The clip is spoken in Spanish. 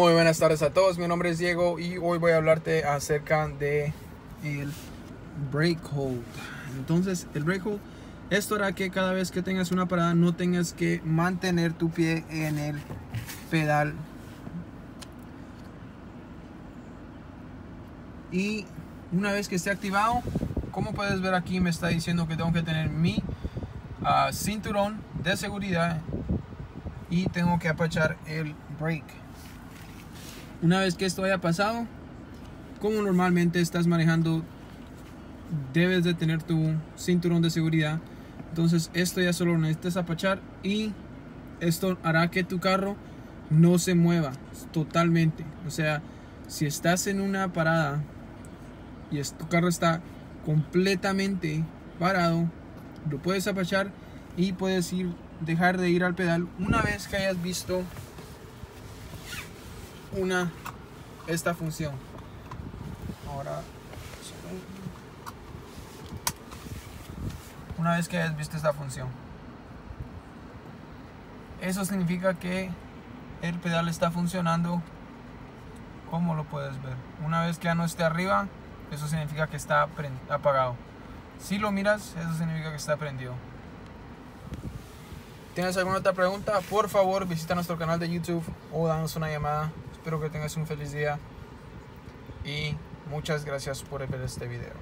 Muy buenas tardes a todos, mi nombre es Diego y hoy voy a hablarte acerca de el brake hold. Entonces, el brake hold, esto hará que cada vez que tengas una parada no tengas que mantener tu pie en el pedal. Y una vez que esté activado, como puedes ver aquí me está diciendo que tengo que tener mi uh, cinturón de seguridad y tengo que apachar el brake. Una vez que esto haya pasado, como normalmente estás manejando, debes de tener tu cinturón de seguridad. Entonces esto ya solo necesitas apachar y esto hará que tu carro no se mueva totalmente. O sea, si estás en una parada y tu carro está completamente parado, lo puedes apachar y puedes ir dejar de ir al pedal una vez que hayas visto una esta función. Ahora una vez que hayas visto esta función. Eso significa que el pedal está funcionando como lo puedes ver. Una vez que ya no esté arriba, eso significa que está apagado. Si lo miras, eso significa que está prendido. ¿Tienes alguna otra pregunta? Por favor, visita nuestro canal de YouTube o danos una llamada. Espero que tengas un feliz día y muchas gracias por ver este video.